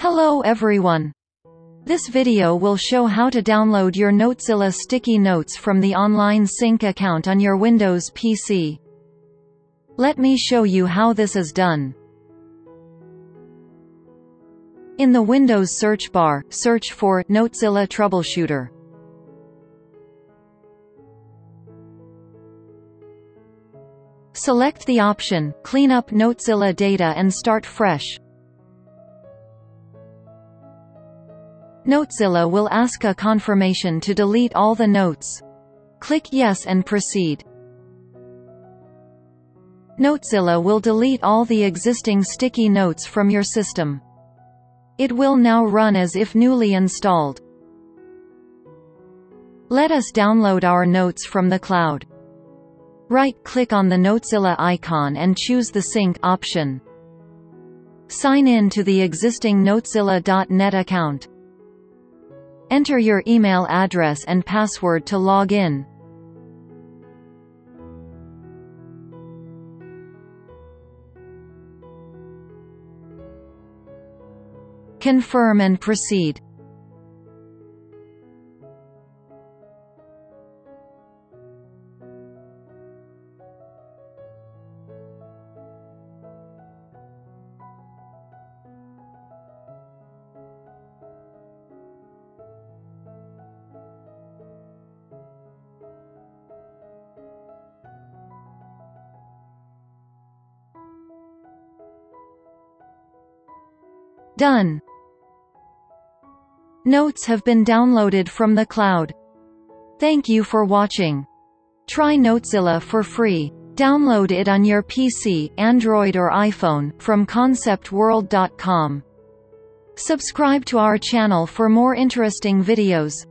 Hello everyone. This video will show how to download your Notezilla sticky notes from the online sync account on your Windows PC. Let me show you how this is done. In the Windows search bar, search for Notezilla Troubleshooter. Select the option, Clean up Notezilla data and start fresh. Notezilla will ask a confirmation to delete all the notes. Click Yes and proceed. Notezilla will delete all the existing sticky notes from your system. It will now run as if newly installed. Let us download our notes from the cloud. Right-click on the Notezilla icon and choose the Sync option. Sign in to the existing Notezilla.net account. Enter your email address and password to log in. Confirm and proceed. Done. Notes have been downloaded from the cloud. Thank you for watching. Try Notezilla for free. Download it on your PC, Android or iPhone, from conceptworld.com. Subscribe to our channel for more interesting videos.